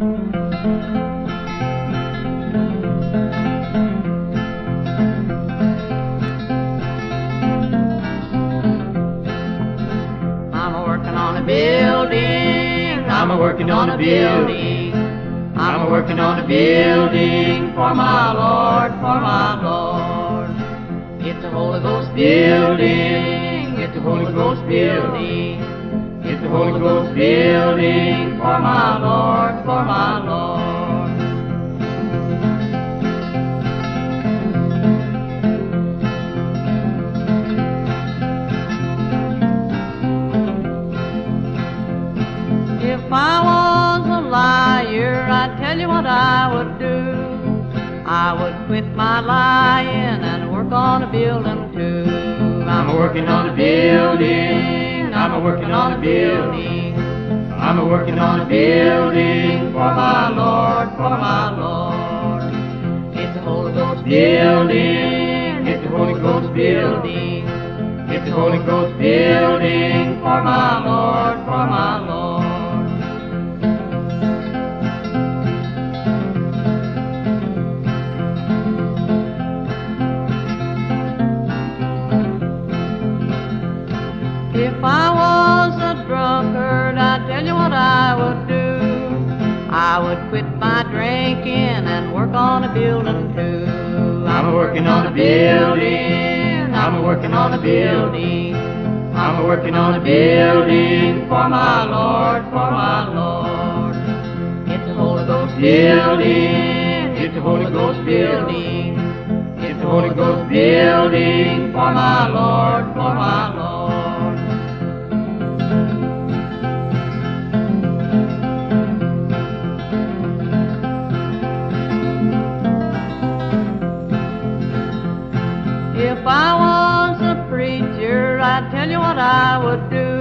I'm a working on a building. I'm a working on a building. I'm a working on a building for my Lord, for my Lord. It's a Holy Ghost building. It's a Holy Ghost building. It's a Holy Ghost building I was a liar, I'd tell you what I would do. I would quit my lying and work on a building too. I'm a working on a building. I'm a working on a building. I'm a working on a building for my Lord, for my Lord. It's a Holy Ghost building. It's a Holy Ghost building. It's a Holy Ghost building for my Lord, for my Lord. If I was a drunkard, I'd tell you what I would do. I would quit my drinking and work on a building too. I'm a working on a building. I'm a working on a building. I'm a working on a building for my Lord, for my Lord. It's a Holy Ghost building. It's a Holy Ghost building. It's a Holy Ghost building for my Lord, for my Lord. I'd tell you what I would do.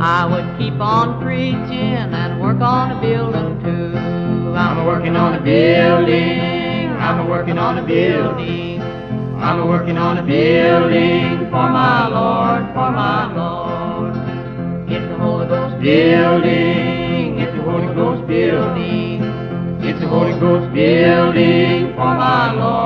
I would keep on preaching and work on a building too. I'm a working on a building. I'm a working on a building. I'm a working on a building for my Lord, for my Lord. It's the Holy Ghost building. It's the Holy Ghost building. It's the Holy Ghost building for my Lord.